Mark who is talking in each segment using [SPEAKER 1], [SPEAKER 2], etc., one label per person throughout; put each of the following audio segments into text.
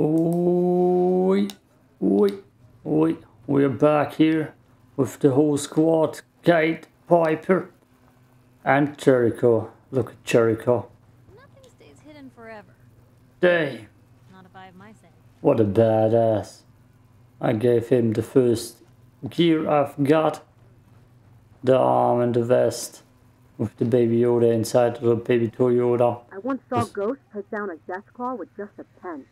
[SPEAKER 1] Oi, oi, oi. We're back here with the whole squad. Kate, Piper, and Jericho. Look at Jericho.
[SPEAKER 2] Nothing stays hidden forever.
[SPEAKER 1] Dang,
[SPEAKER 2] Not if I have my say.
[SPEAKER 1] what a badass. I gave him the first gear I've got. The arm and the vest. With the baby Yoda inside, the baby Toyota.
[SPEAKER 3] I once saw
[SPEAKER 1] Yes.
[SPEAKER 3] Ghost take down a Deathclaw with just a pen.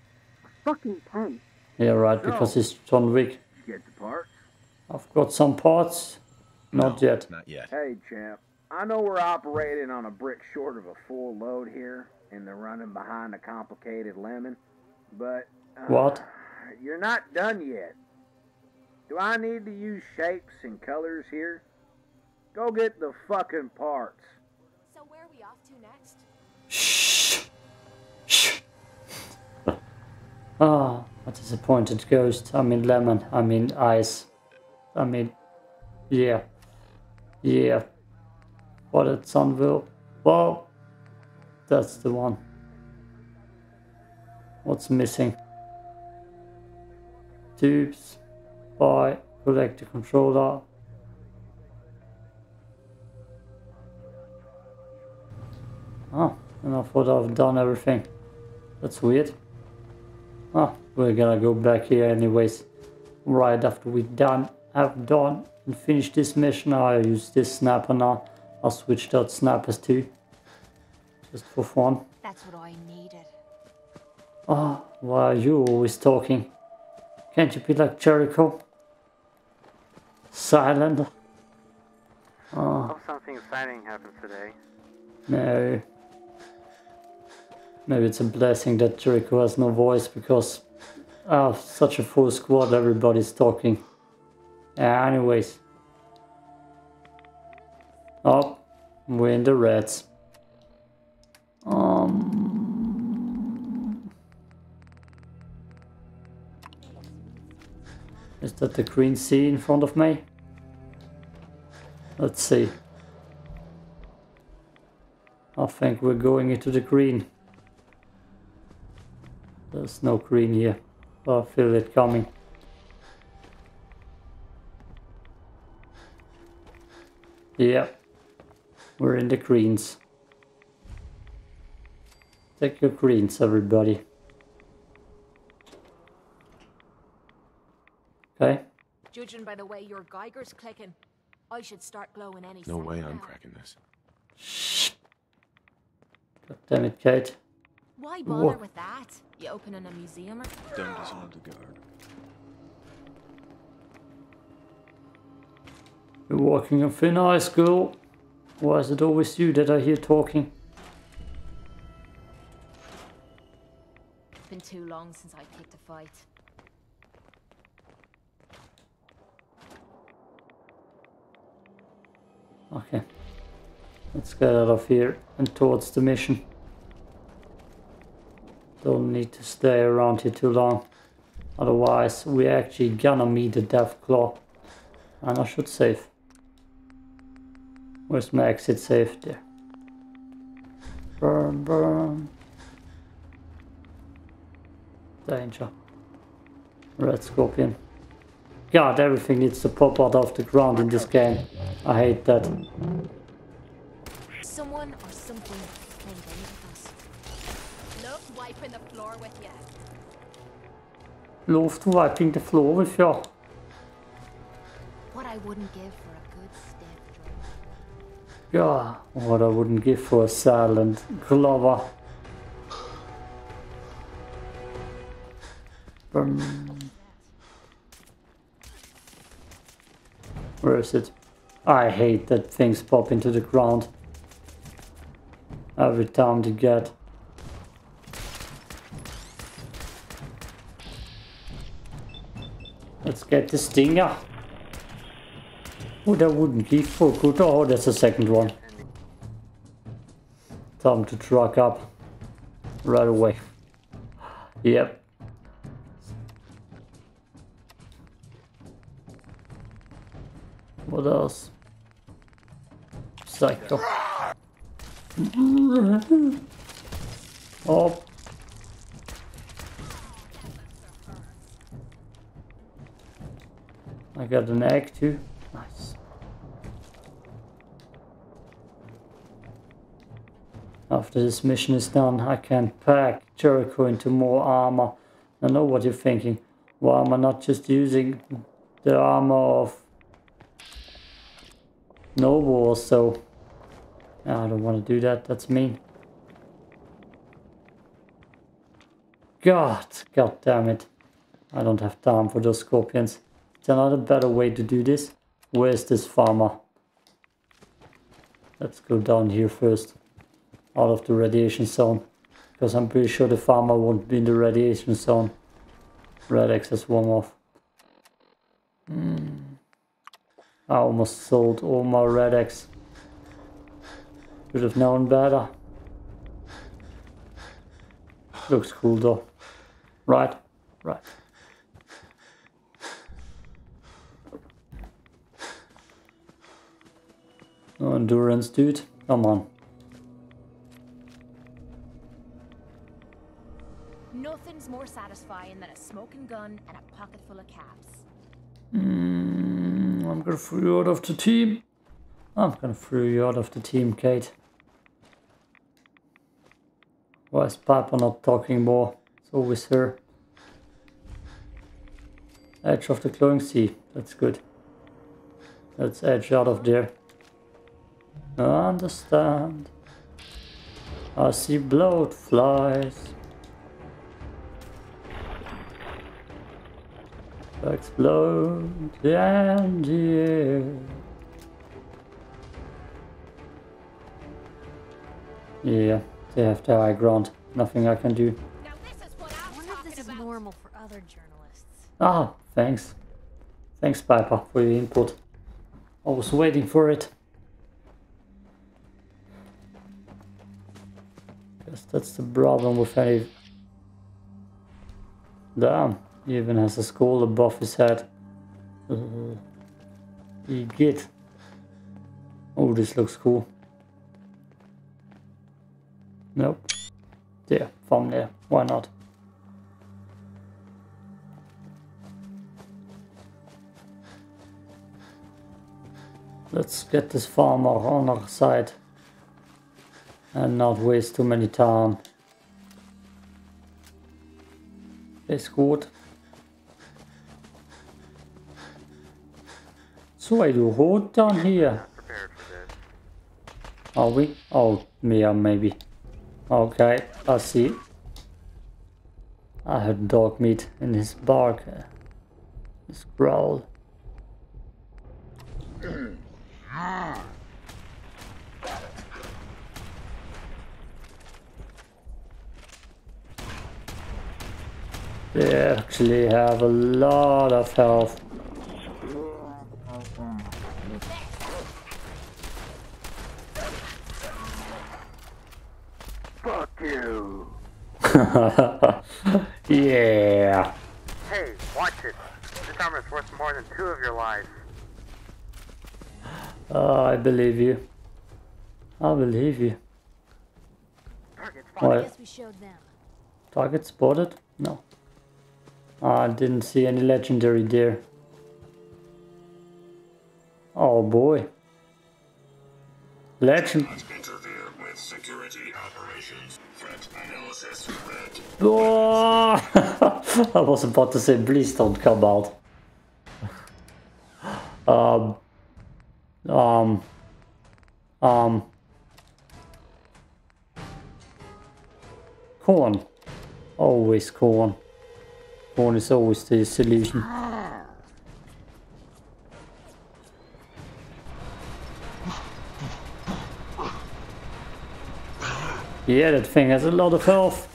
[SPEAKER 3] A fucking pen.
[SPEAKER 1] Yeah, right, because it's John Wick.
[SPEAKER 4] Get the parts.
[SPEAKER 1] I've got some parts. Not
[SPEAKER 5] No,
[SPEAKER 1] yet.
[SPEAKER 5] Not yet.
[SPEAKER 4] Hey, champ. I know we're operating on a brick short of a full load here, and they're running behind a complicated lemon, but. Uh,
[SPEAKER 1] What?
[SPEAKER 4] You're not done yet. Do I need to use shapes and colors here? Go get the fucking parts.
[SPEAKER 6] So where are we off to next?
[SPEAKER 1] Shh. Shh. Ah, a disappointed ghost. I mean lemon. I mean ice. I mean, yeah. Yeah. What at Sunville? Well, that's the one. What's missing? Tubes. Buy. Collect the controller. Oh, and I thought I've done everything. That's weird. Oh, we're gonna go back here anyways. Right after we done, have done and finished this mission, I'll use this snapper now. I'll switch out snappers too. Just for fun.
[SPEAKER 2] That's what I needed.
[SPEAKER 1] Oh, why are you always talking? Can't you be like Jericho? Silent? Oh,
[SPEAKER 7] Hope something exciting happens today.
[SPEAKER 1] no. Maybe it's a blessing that Jericho has no voice because have such a full squad, everybody's talking. Yeah, anyways. Oh, we're in the reds. Um, is that the green sea in front of me? Let's see. I think we're going into the green. There's no green here. Oh, I feel it coming. Yeah, we're in the greens. Take your greens, everybody. Okay.
[SPEAKER 6] Judging by the way your Geiger's clicking, I should start glowing any
[SPEAKER 5] No
[SPEAKER 6] second
[SPEAKER 5] way I'm cracking this.
[SPEAKER 1] God damn it, Kate.
[SPEAKER 2] Why bother
[SPEAKER 1] What?
[SPEAKER 2] with that? You opening a museum or
[SPEAKER 5] Don't disarm the guard.
[SPEAKER 1] You're walking on thin ice, girl. Why is it always you that I hear talking?
[SPEAKER 2] It's been too long since I picked a fight.
[SPEAKER 1] Okay. Let's get out of here and towards the mission. Don't need to stay around here too long. Otherwise, we're actually gonna meet the Death Claw. And I should save. Where's my exit save? There. Burn, burn. Danger. Radscorpion. God, everything needs to pop out of the ground in this game. I hate that.
[SPEAKER 2] Someone or something
[SPEAKER 6] wiping the floor with you.
[SPEAKER 1] Love wiping the floor with you.
[SPEAKER 2] What I wouldn't give for a good stiff drink.
[SPEAKER 1] God, what I wouldn't give for a silent Glover. Um, where is it? I hate that things pop into the ground. Every time they get. Let's get the stinger. Oh, that wouldn't give for good. Oh, that's the second one. Time to truck up right away. Yep. What else? Psycho. Oh. I got an egg too. Nice. After this mission is done, I can pack Jericho into more armor. I know what you're thinking. Why am I not just using the armor of Noble or so? I don't want to do that. That's mean. God, god damn it. I don't have time for those scorpions. Is there not a better way to do this? Where's this farmer? Let's go down here first. Out of the radiation zone. Because I'm pretty sure the farmer won't be in the radiation zone. Red has one off. Hmm. I almost sold all my Rad-X. Should have known better. Looks cool though. Right? Right. No endurance, dude. Come on.
[SPEAKER 6] Nothing's more satisfying than a smoking gun and a pocket full of caps.
[SPEAKER 1] Mm, I'm gonna throw you out of the team. I'm gonna throw you out of the team, Kate. Why is Piper not talking more? It's always her. Edge of the glowing sea. That's good. Let's edge out of there. I understand. I see bloat flies. Explode and the air. Yeah, they have the high ground. Nothing I can do.
[SPEAKER 6] Now this is what
[SPEAKER 2] I
[SPEAKER 6] I'm
[SPEAKER 2] wonder if
[SPEAKER 6] talking
[SPEAKER 2] this is
[SPEAKER 6] about.
[SPEAKER 2] normal for other journalists.
[SPEAKER 1] Ah, thanks. Thanks, Piper, for your input. I was waiting for it. Guess that's the problem with any... Damn, he even has a skull above his head. Uh, he get. Oh, this looks cool. Nope. There, from there. Why not? Let's get this farmer on our side and not waste too many time. Is gut. So are you hold down here? Are we? Oh, Mia, maybe. Okay, I see. I heard dog meat in his bark. uh, His growl. They actually have a lot of health.
[SPEAKER 4] Fuck you.
[SPEAKER 1] yeah.
[SPEAKER 7] Hey, watch it. This armor is worth more than two of your lives.
[SPEAKER 1] Oh, I believe you. I believe you.
[SPEAKER 7] Target
[SPEAKER 2] I
[SPEAKER 7] spotted.
[SPEAKER 2] Guess we showed them.
[SPEAKER 1] Target spotted? No. I didn't see any legendary there. Oh boy. Legend.
[SPEAKER 5] Interfere with security operations. Threat analysis red.
[SPEAKER 1] Oh! I was about to say, please don't come out. Um. Um. Um. Corn. Always corn. Corn is always the solution. Yeah, that thing has a lot of health.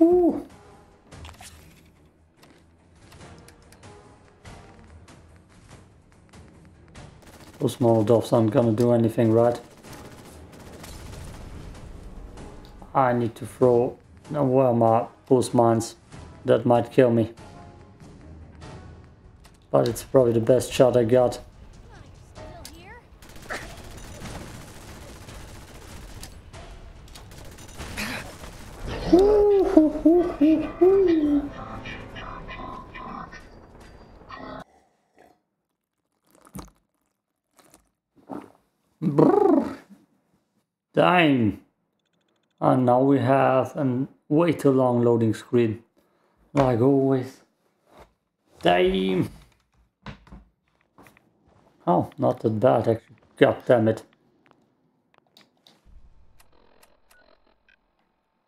[SPEAKER 1] Ooh. Those Molotovs aren't gonna do anything, right? I need to throw no, well, my pulse mines. That might kill me. But it's probably the best shot I got. Dying. And now we have a way too long loading screen. Like always. Damn. Oh, not that bad actually. God damn it.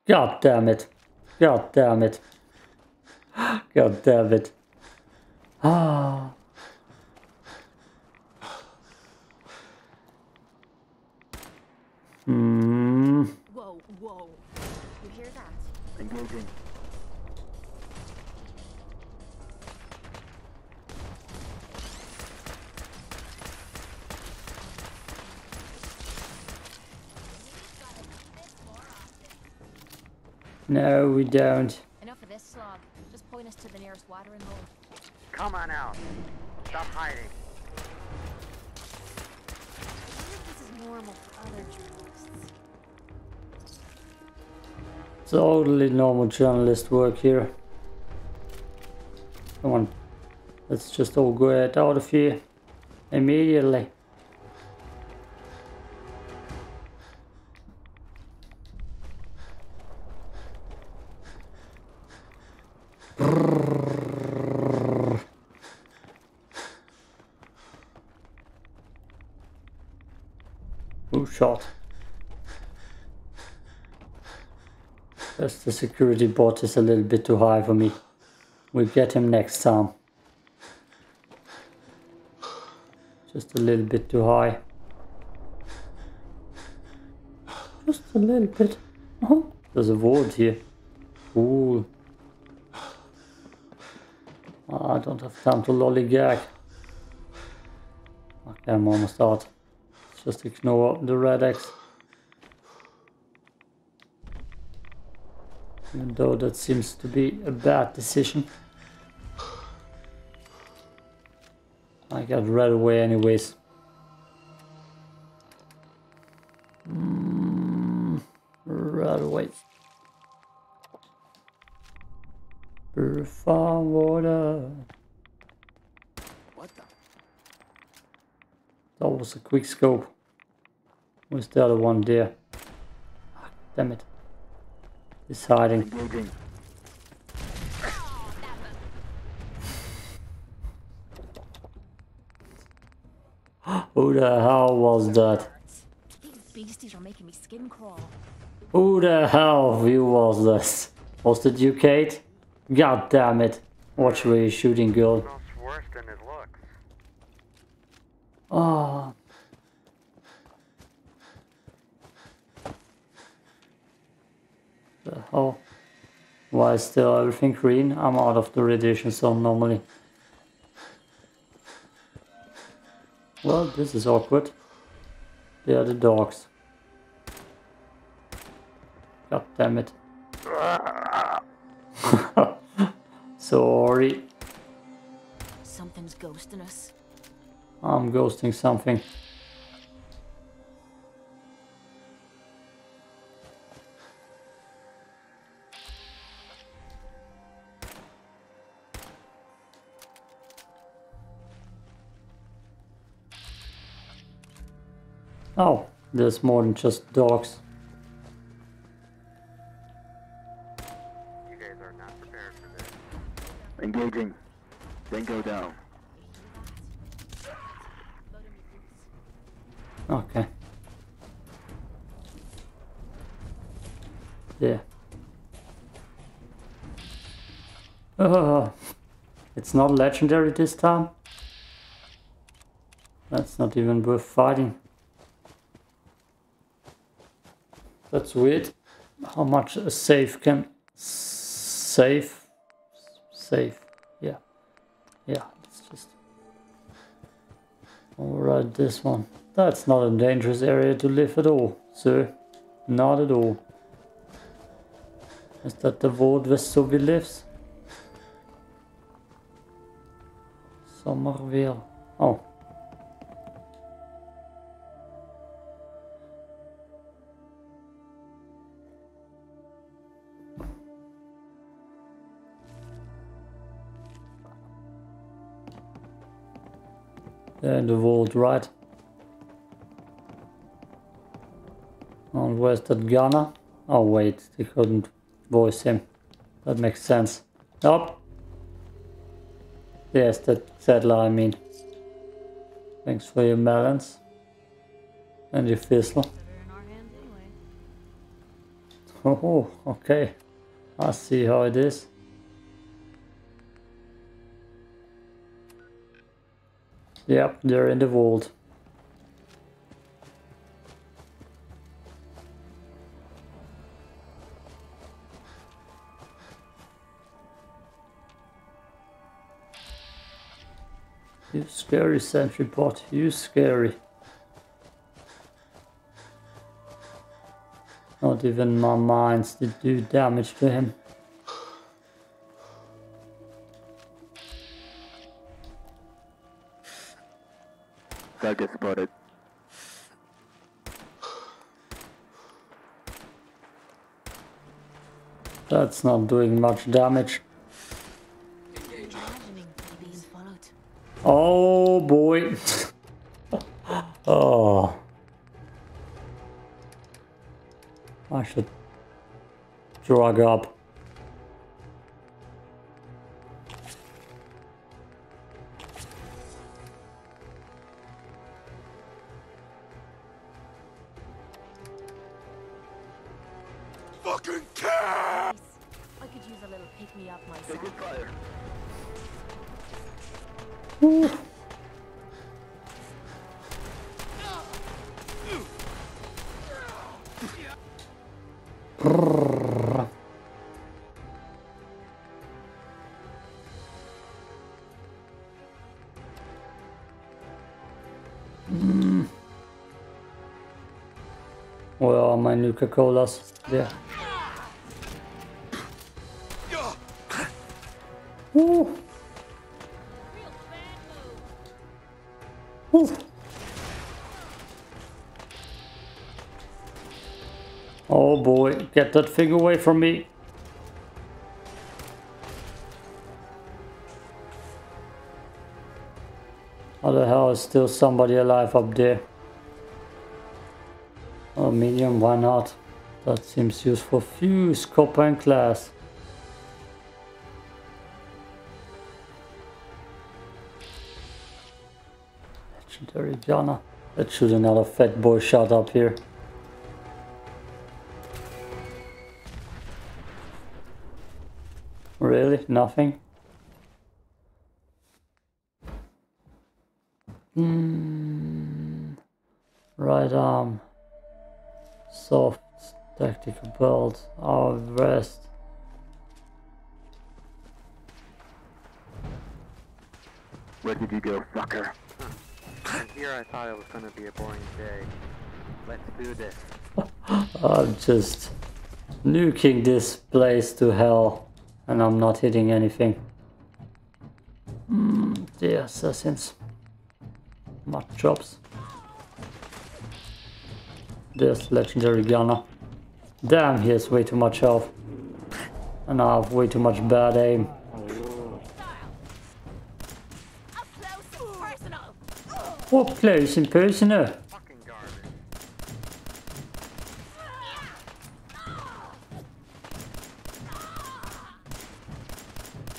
[SPEAKER 1] God damn it. God damn it. God damn it. Ah. Hmm.
[SPEAKER 6] Whoa, whoa. You hear that?
[SPEAKER 4] Engaging.
[SPEAKER 1] No, we don't.
[SPEAKER 6] Enough of this slog. Just point us to the nearest watering hole.
[SPEAKER 7] Come on out. Stop hiding.
[SPEAKER 2] I wonder if this is normal for other journalists.
[SPEAKER 1] Totally normal journalist work here. Come on. Let's just all get out of here. Immediately. Who shot? Just the security bot is a little bit too high for me. We'll get him next time. Just a little bit too high. Just a little bit. Oh, there's a vault here. Cool. Ah, I don't have time to lollygag. Okay, I'm almost out. Just ignore the red X. Even though that seems to be a bad decision. I got right away anyways. Mm, right away. Purify water.
[SPEAKER 4] What the?
[SPEAKER 1] That was a quick scope. Where's the other one there? Ah, damn it. He's hiding. Who the hell was that?
[SPEAKER 6] These are making me skin crawl.
[SPEAKER 1] Who the hell you was this? Was it you, Kate? God damn it. Watch where you're shooting, girl.
[SPEAKER 7] Worse than it looks.
[SPEAKER 1] Ah. Hell? Why is still everything green? I'm out of the radiation zone normally. Well, this is awkward. They are the dogs. God damn it. Sorry.
[SPEAKER 6] Something's ghosting us.
[SPEAKER 1] I'm ghosting something. Oh, there's more than just dogs.
[SPEAKER 7] You guys are not prepared for this.
[SPEAKER 4] Engaging. Then go down.
[SPEAKER 1] Okay. Yeah. Oh, it's not legendary this time. That's not even worth fighting. Weird. How much a safe can save? Save. Yeah. Yeah, it's just. Alright, this one. That's not a dangerous area to live at all, sir. Not at all. Is that the vault where Sylvie lives? Somerville. Oh. There in the vault, right? And where's that gunner? Oh wait, they couldn't voice him. That makes sense. Up. Yes, that settler I mean. Thanks for your melons. And your.
[SPEAKER 2] They're anyway.
[SPEAKER 1] Oh, okay. I see how it is. Yep, they're in the vault. You scary sentry bot, you scary. Not even my mines did do damage to him. That's not doing much damage. Oh boy. oh. I should drug up. Where are my Nuka Colas? There. Ooh. Ooh. Oh boy, get that thing away from me. How the hell is still somebody alive up there? Why not? That seems useful. Fuse, copper and glass. Legendary Jana. Let's shoot another fat boy shot up here. Really? Nothing? Tactical belt. Our vest.
[SPEAKER 7] Where did you go, fucker? And here I thought it was gonna be a boring day. Let's do this.
[SPEAKER 1] I'm just nuking this place to hell and I'm not hitting anything. Mm, the assassins. Mud chops. There's legendary gunner. Damn, he has way too much health. And I have way too much bad aim.
[SPEAKER 6] Up close and personal.
[SPEAKER 7] Garbage. Eh?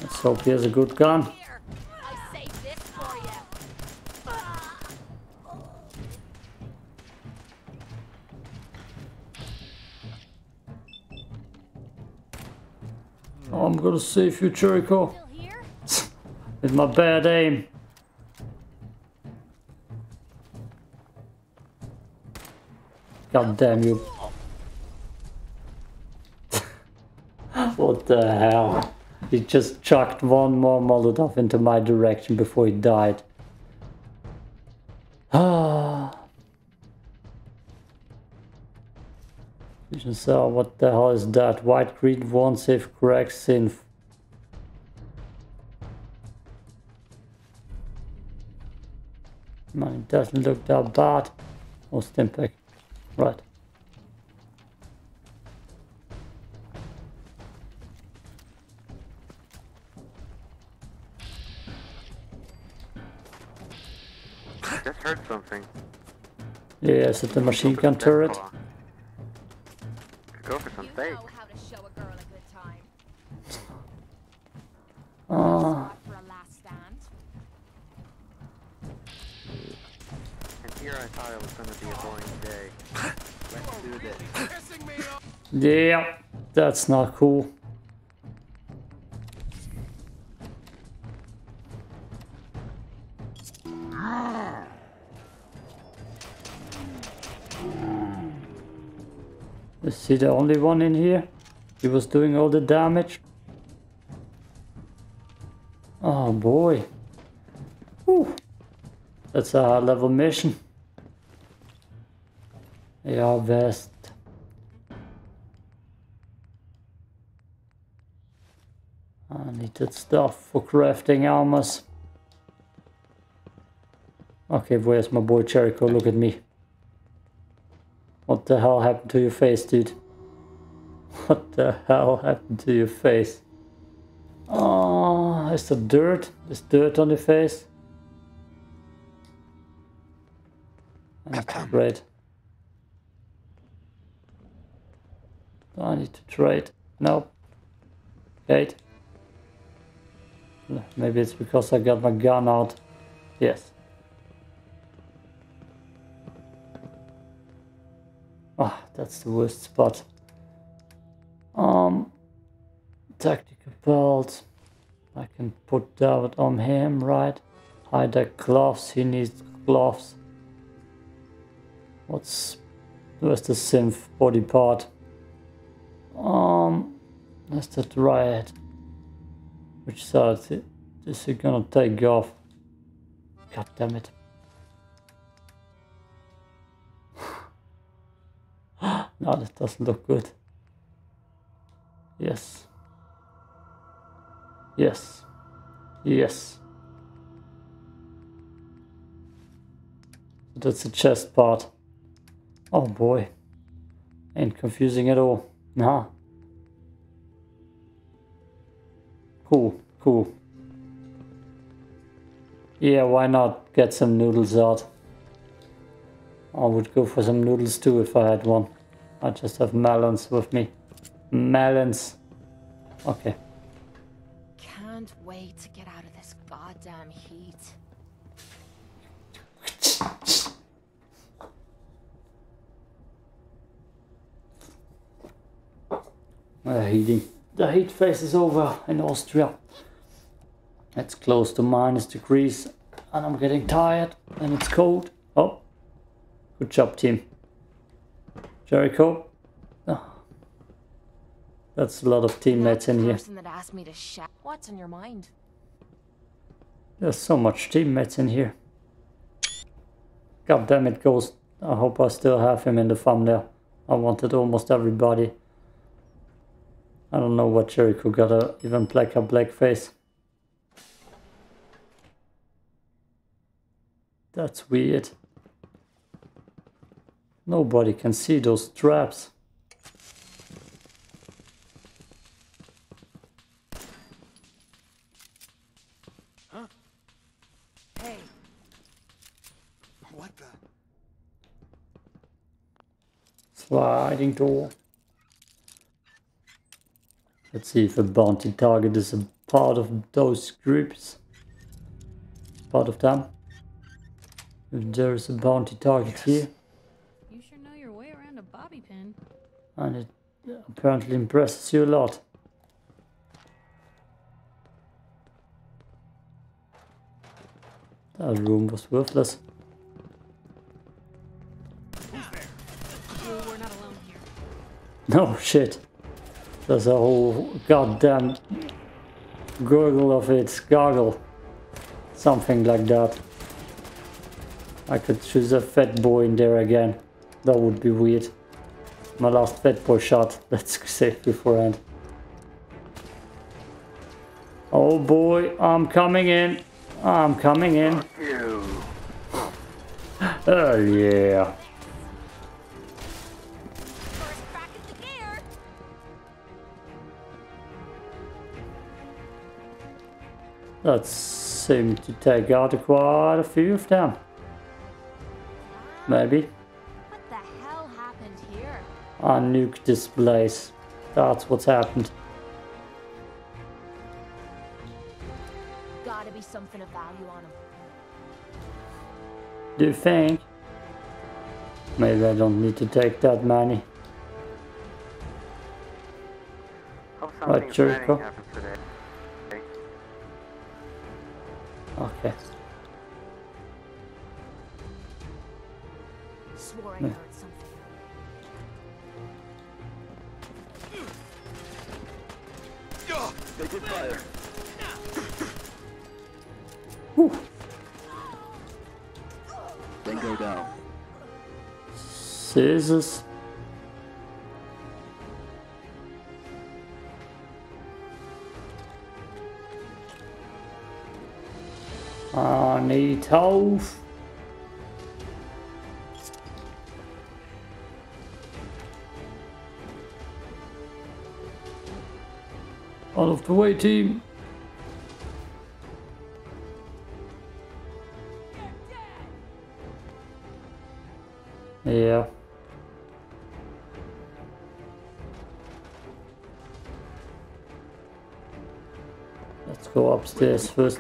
[SPEAKER 1] Let's hope he has a good gun. I'm gonna save you, Jericho. With my bad aim. God damn you. what the hell? He just chucked one more Molotov into my direction before he died. Cell, what the hell is that? White green one safe correct synth. Man, it doesn't look that bad. Oh, Stimpack. Right.
[SPEAKER 7] Just heard something.
[SPEAKER 1] Yeah, is it the machine gun turret? That's not cool. Is he the only one in here? He was doing all the damage? Oh boy. Whew. That's a high level mission. Yeah, best. Need stuff for crafting armors. Okay, where's my boy Jericho? Look at me. What the hell happened to your face, dude? What the hell happened to your face? Oh, is there dirt? There's dirt on your face? I need to trade. Do I need to trade? No. Kate? No, Maybe it's because I got my gun out. Yes. Ah, that's the worst spot. Um, tactical belt. I can put that on him, right? Hide the gloves. He needs gloves. What's where's the synth body part? Um, that's that riot. Which side is it? This is gonna take off? God damn it. no, that doesn't look good. Yes. Yes. Yes. That's the chest part. Oh boy. Ain't confusing at all. Nah. Cool, cool. Yeah, why not get some noodles out? I would go for some noodles too if I had one. I just have melons with me. Melons. Okay.
[SPEAKER 6] Can't wait to get out of this goddamn heat.
[SPEAKER 1] Uh, heating. The heat phase is over in Austria. It's close to minus degrees and I'm getting tired and it's cold. Oh, good job team. Jericho. Oh. That's a lot of teammates in here.
[SPEAKER 6] That asked me to. What's on your mind?
[SPEAKER 1] There's so much teammates in here. God damn it, Ghost. I hope I still have him in the thumbnail. I wanted almost everybody. I don't know what Jericho got a even black a black face. That's weird. Nobody can see those traps. Huh?
[SPEAKER 6] Hey,
[SPEAKER 8] What the?
[SPEAKER 1] Sliding door. Let's see if a bounty target is a part of those groups. Part of them. If there is a bounty target here,
[SPEAKER 2] You sure know your way around a bobby pin.
[SPEAKER 1] and it uh, apparently impresses you a lot. That room was worthless.
[SPEAKER 2] Oh, we're not alone here.
[SPEAKER 1] No oh, shit. There's a whole goddamn gurgle of its gargle. Something like that. I could choose a fat boy in there again. That would be weird. My last fat boy shot. Let's save beforehand. Oh boy, I'm coming in. I'm coming in. Oh yeah. That seemed to take out quite a few of them. Maybe.
[SPEAKER 6] What the hell happened here?
[SPEAKER 1] I nuked this place. That's what's happened.
[SPEAKER 6] Gotta be something of value on him.
[SPEAKER 1] Do you think? Maybe I don't need to take that money.
[SPEAKER 7] Hope
[SPEAKER 1] Right, Jericho.
[SPEAKER 7] Okay.
[SPEAKER 6] Swore I
[SPEAKER 1] Yeah.
[SPEAKER 6] heard something.
[SPEAKER 5] Taking fire. Then go down.
[SPEAKER 1] Scissors. I need toast. Out of the way, team. Yeah. Let's go upstairs first.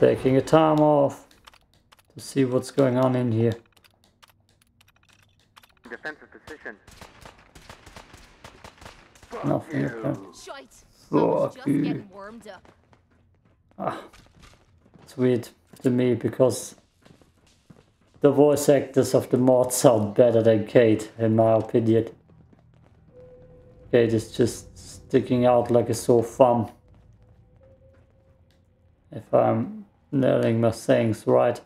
[SPEAKER 5] Taking
[SPEAKER 1] a time off to see what's going on in here.
[SPEAKER 7] Defensive position.
[SPEAKER 1] Nothing. apparent.
[SPEAKER 6] Shite.
[SPEAKER 1] Fuck you.
[SPEAKER 6] up.
[SPEAKER 1] Ah, it's weird to me because the voice actors of the mods sound better than Kate, in my opinion. Kate is just sticking out like a sore thumb. If I'm nailing my sayings right.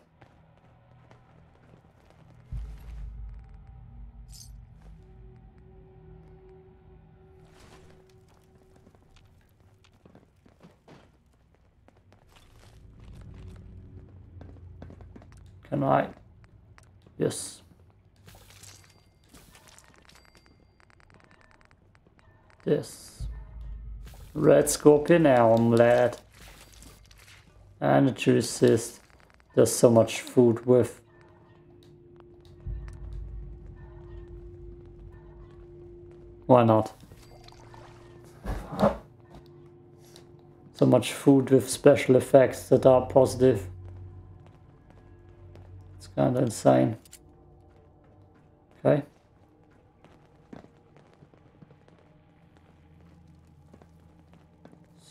[SPEAKER 1] Can I? Yes. This. Radscorpion Elm lad. And the is, there's so much food with. Why not? So much food with special effects that are positive. It's kind of insane. Okay.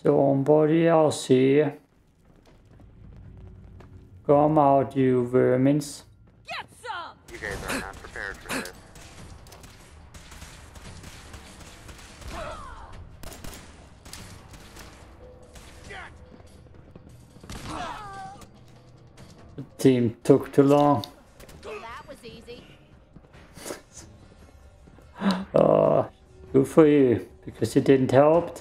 [SPEAKER 1] So somebody else here. Come out, you vermins.
[SPEAKER 6] Get some!
[SPEAKER 7] You guys are not prepared for this.
[SPEAKER 1] The team took too long.
[SPEAKER 6] Well, that was easy.
[SPEAKER 1] Uh, good for you, because you didn't help.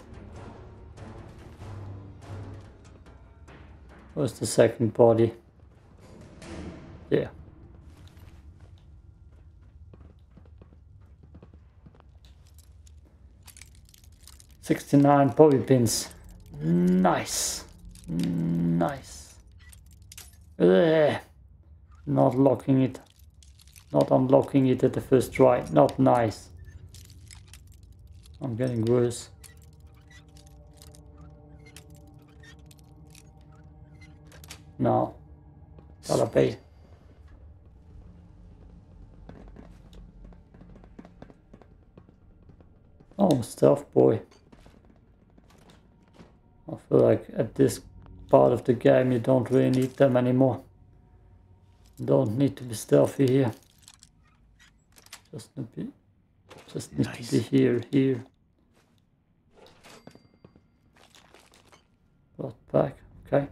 [SPEAKER 1] Where's the second body? Yeah. Sixty-nine bobby pins. Nice, nice. Ugh. Not locking it. Not unlocking it at the first try. Not nice. I'm getting worse. No. Gotta pay. Oh, stealth boy. I feel like at this part of the game you don't really need them anymore. Don't need to be stealthy here. Just need to be, just need to be here, here. Brought back, okay.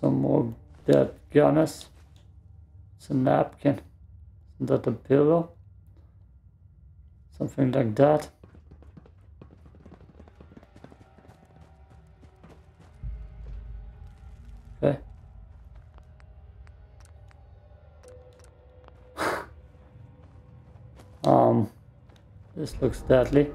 [SPEAKER 1] Some more dead gunners. It's a napkin. That a pillow? Something like that. Okay. Um, this looks deadly.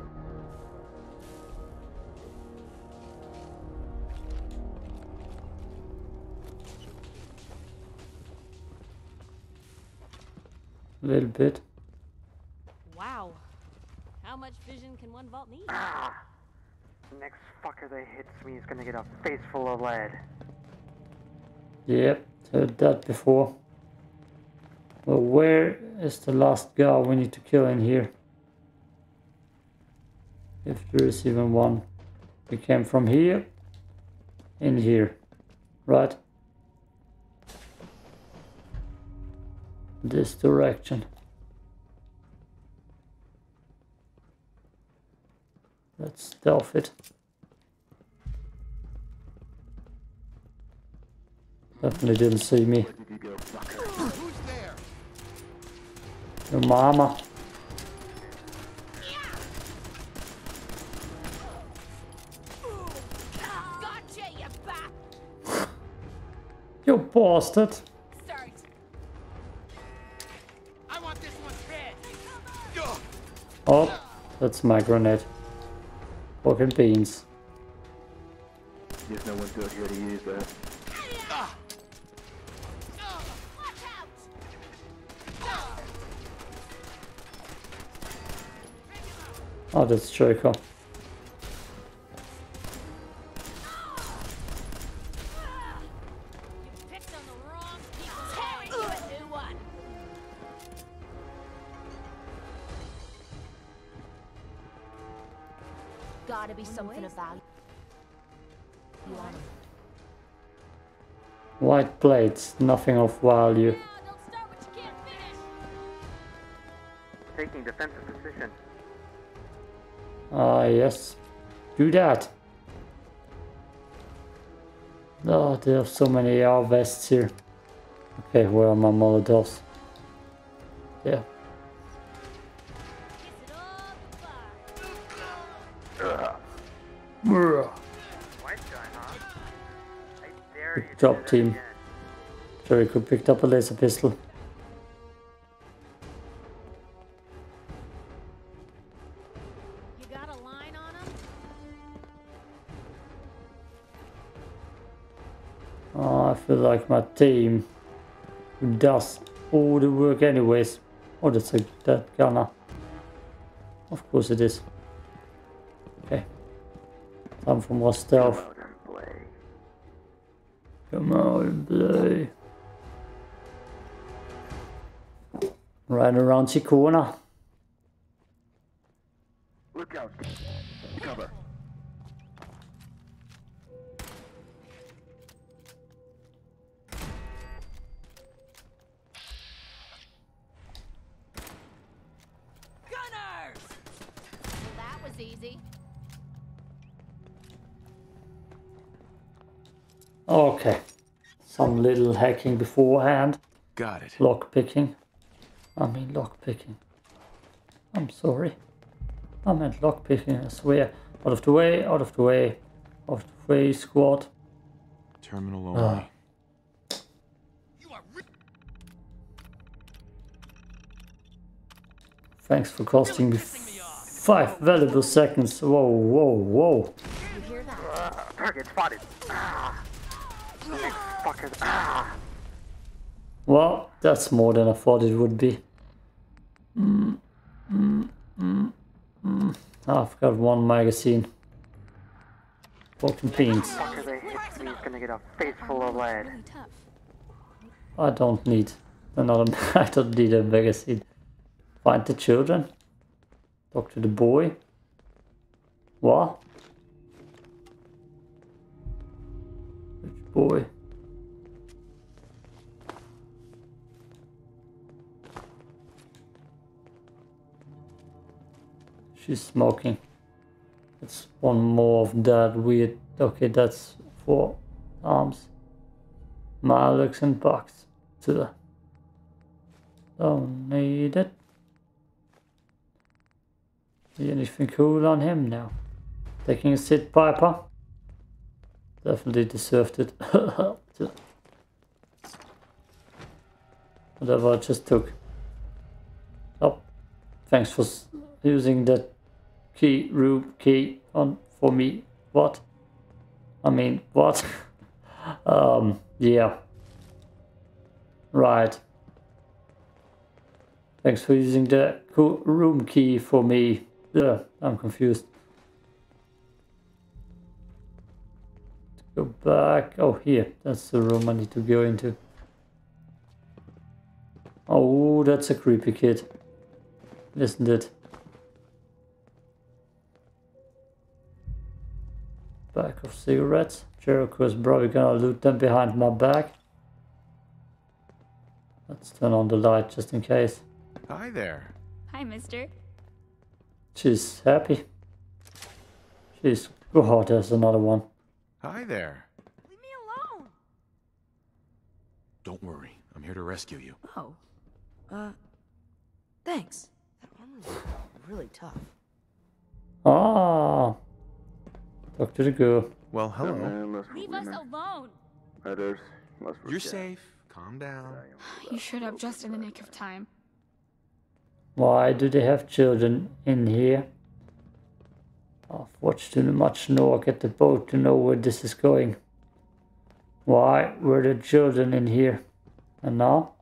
[SPEAKER 1] A little bit.
[SPEAKER 2] Wow. How much vision can one vault need?
[SPEAKER 7] Ah! Next fucker that hits me is gonna get a face full of lead.
[SPEAKER 1] Yep, heard that before. Well, where is the last guy we need to kill in here? If there is even one. We came from here, in here, right? This direction. Let's stealth it. Definitely didn't see me.
[SPEAKER 7] Where did you go, fucker?
[SPEAKER 1] Your mama.
[SPEAKER 6] Gotcha! You
[SPEAKER 1] bastard. Oh, that's my grenade. Fucking beans.
[SPEAKER 7] Guess no one's out here to use that.
[SPEAKER 1] Oh, that's Joker.
[SPEAKER 6] You
[SPEAKER 1] plates, nothing of value.
[SPEAKER 6] Ah, don't start what you can't finish.
[SPEAKER 7] Taking defensive position.
[SPEAKER 1] Ah, yes. Do that. Oh, there are so many AR vests here. Okay, where are my Molotovs? Yeah.
[SPEAKER 6] Kiss it all goodbye.
[SPEAKER 1] Brr.
[SPEAKER 7] White guy, huh? I dare you
[SPEAKER 1] Good job,
[SPEAKER 7] do that
[SPEAKER 1] team.
[SPEAKER 7] Again.
[SPEAKER 1] Jericho picked up a laser pistol.
[SPEAKER 2] You got a line on him?
[SPEAKER 1] Oh, I feel like my team who does all the work anyways. Oh, that's a dead gunner. Of course it is. Okay. Time for more stealth.
[SPEAKER 7] Come out and play.
[SPEAKER 1] Right around the corner.
[SPEAKER 7] Look out. Cover.
[SPEAKER 6] Gunners! Well, that was easy.
[SPEAKER 1] Okay. Some little hacking beforehand.
[SPEAKER 8] Got it.
[SPEAKER 1] Lock picking. I mean lock picking. I'm sorry. I meant lock picking, I swear. Out of the way, out of the way. Out of the way, squad.
[SPEAKER 8] Terminal
[SPEAKER 1] Ah.
[SPEAKER 8] only.
[SPEAKER 1] Thanks for costing me five valuable seconds. Whoa, whoa, whoa.
[SPEAKER 6] You hear that?
[SPEAKER 7] Target spotted. Ah. Next fuckers. Ah.
[SPEAKER 1] Well, that's more than I thought it would be. Mm, mm, mm, mm. I've got one magazine. Fucking beans. I don't need another. I don't need a magazine. Find the children. Talk to the boy. What? Which boy? She's smoking. It's one more of that weird. Okay, that's four arms. Malux and box. To Don't need it. See anything cool on him now? Taking a sit piper. Definitely deserved it. Whatever I just took. Oh, Thanks for using the room key on for me. What? I mean, what? um, yeah. Right. Thanks for using the room key for me. Yeah, I'm confused. Go back. Oh, here. That's the room I need to go into. Oh, that's a creepy kid. Isn't it? Pack of cigarettes. Jericho is probably gonna loot them behind my back. Let's turn on the light just in case.
[SPEAKER 8] Hi there.
[SPEAKER 9] Hi, mister.
[SPEAKER 1] She's happy. She's oh, there's another one.
[SPEAKER 8] Hi there.
[SPEAKER 9] Leave me alone.
[SPEAKER 8] Don't worry. I'm here to rescue you.
[SPEAKER 10] Oh. Uh. Thanks. That armor is really tough.
[SPEAKER 1] Ah, talk to the girl.
[SPEAKER 8] Well, hello.
[SPEAKER 2] Leave us alone.
[SPEAKER 8] You're safe. Calm down.
[SPEAKER 9] You showed up just in the nick of time.
[SPEAKER 1] Why do they have children in here? I've watched too much Noah get the boat to know where this is going. Why were the children in here? And now?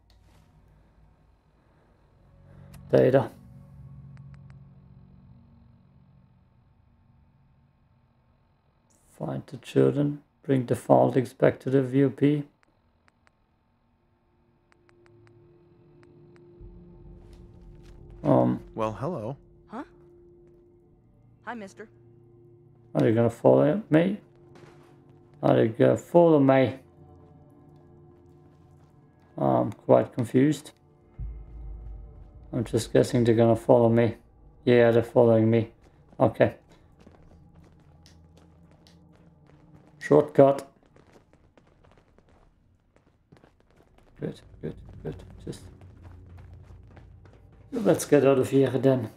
[SPEAKER 1] Data. Find the children. Bring the foundlings back to the FOB. Um,
[SPEAKER 8] Well, hello.
[SPEAKER 10] Huh? Hi, mister.
[SPEAKER 1] Are you gonna follow me? Are they gonna follow me? I'm quite confused. I'm just guessing they're gonna follow me. Yeah, they're following me. Okay. Shortcut. Good, good, good. Just let's get out of here then.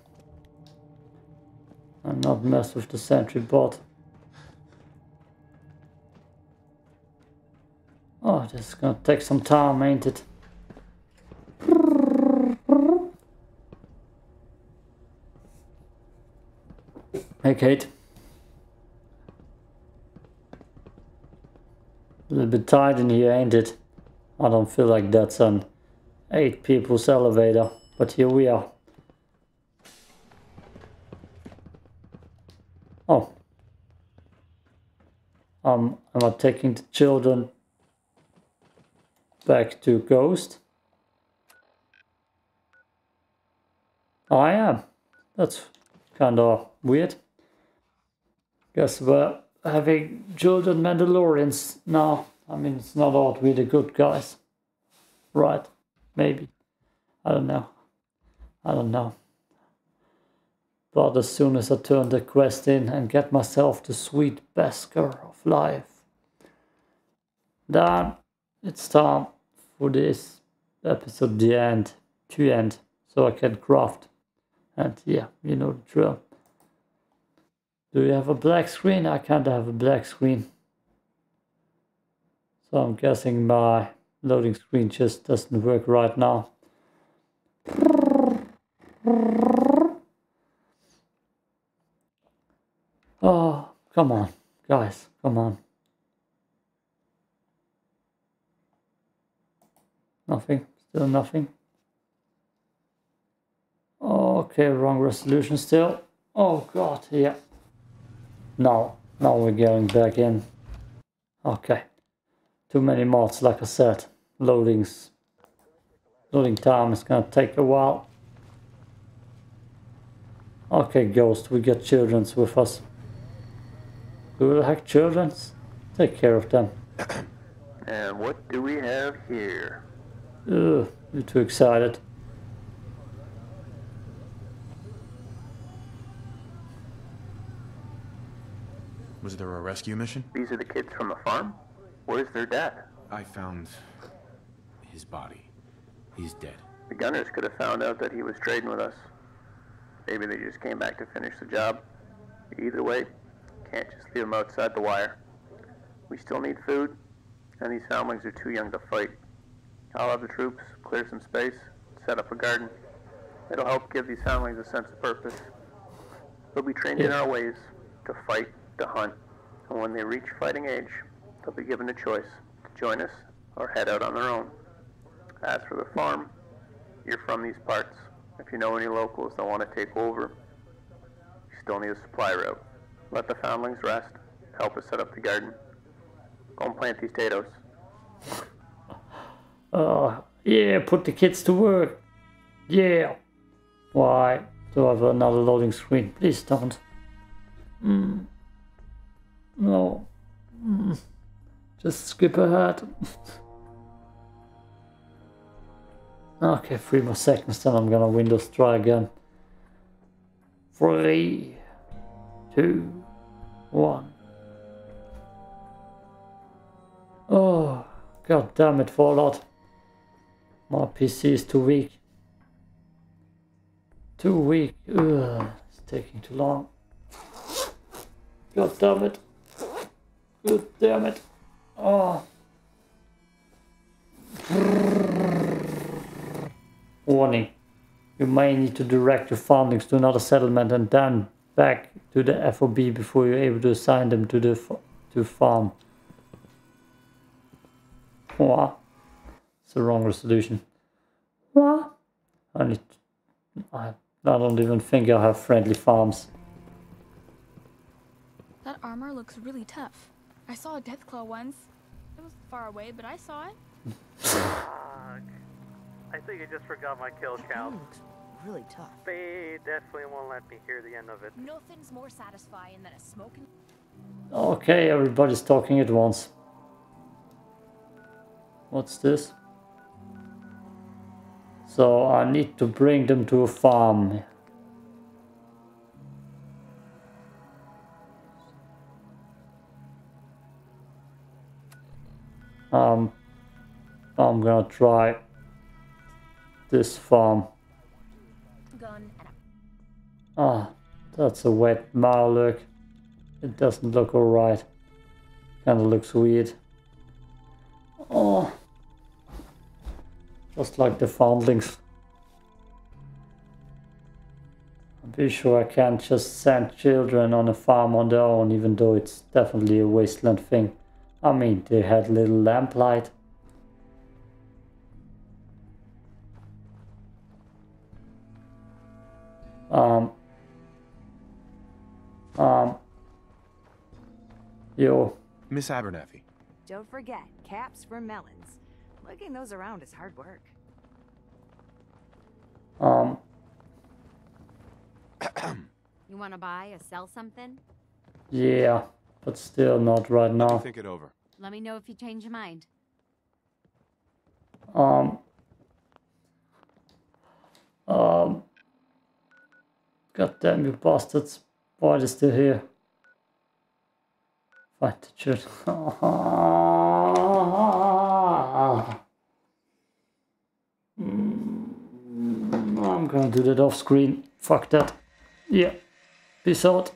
[SPEAKER 1] And not mess with the sentry bot. Oh, this is gonna take some time, ain't it? Hey, Kate. Little bit tight in here, ain't it? I don't feel like that's an eight people's elevator, but here we are. Oh. Um, am I taking the children back to Ghost? I am. That's kind of weird. Guess we're having children Mandalorians now. I mean, it's not all the good guys. Right. Maybe. I don't know. I don't know. But as soon as I turn the quest in and get myself the sweet Beskar of life, then it's time for this episode the end to end so I can craft. And yeah, you know the drill. Do you have a black screen? I can't have a black screen. So I'm guessing my loading screen just doesn't work right now. Oh, come on, guys, come on. Nothing, still nothing. Okay, wrong resolution still. Oh god, yeah. Now, now we're going back in. Okay. Too many mods, like I said. Loadings. Loading time is gonna take a while. Okay, Ghost, we got children's with us. We will heck children's? Take care of them.
[SPEAKER 7] And what do we have here?
[SPEAKER 1] Ugh, you're too excited.
[SPEAKER 8] Was there a rescue mission?
[SPEAKER 7] These are the kids from a farm? Where's their dad?
[SPEAKER 8] I found his body. He's dead.
[SPEAKER 7] The gunners could have found out that he was trading with us. Maybe they just came back to finish the job. Either way, can't just leave them outside the wire. We still need food, and these foundlings are too young to fight. I'll have the troops clear some space, set up a garden. It'll help give these families a sense of purpose. They'll be trained in our ways to fight, to hunt, and when they reach fighting age, they'll be given a choice to join us or head out on their own. As for the farm, you're from these parts. If you know any locals that want to take over, you still need a supply route. Let the foundlings rest. Help us set up the garden. Go and plant these potatoes.
[SPEAKER 1] Uh, yeah, put the kids to work. Yeah. Why do I have another loading screen? Please don't. Mm. No. Mm. Just skip ahead. okay, three more seconds, then I'm gonna Windows try again. Three, two, one. Oh, god damn it, Fallout. My PC is too weak. Too weak. Ugh, it's taking too long. God damn it. God damn it. Oh. Warning. You may need to direct your foundlings to another settlement and then back to the FOB before you're able to assign them to the to farm. What? It's the wrong resolution. What? I need. I, I don't even think I have friendly farms.
[SPEAKER 9] That armor looks really tough. I saw a Deathclaw once. It was far away, but I saw it.
[SPEAKER 11] Fuck. I think I just forgot my kill count.
[SPEAKER 10] looks really tough.
[SPEAKER 11] They definitely won't let me hear the end of it.
[SPEAKER 6] Nothing's more satisfying than a smoking.
[SPEAKER 1] Okay, everybody's talking at once. What's this? So I need to bring them to a farm. Um, I'm gonna try this farm.
[SPEAKER 6] gun and a
[SPEAKER 1] Ah, that's a wet Marlock. It doesn't look alright. Kinda looks weird. Oh. Just like the foundlings. I'm pretty sure I can't just send children on a farm on their own, even though it's definitely a wasteland thing. I mean, they had little lamplight. Um, um, yo,
[SPEAKER 8] Miss Abernathy.
[SPEAKER 12] Don't forget, caps for melons. Lugging those around is hard work.
[SPEAKER 1] um,
[SPEAKER 13] You want to buy or sell something?
[SPEAKER 1] yeah, but still not right now.
[SPEAKER 8] Think it over.
[SPEAKER 13] Let me know if you change your mind.
[SPEAKER 1] Um, um, God damn you bastards. Why are they still here? Fight the shit. Mm, I'm gonna do that off screen. Fuck that. Yeah. Peace out.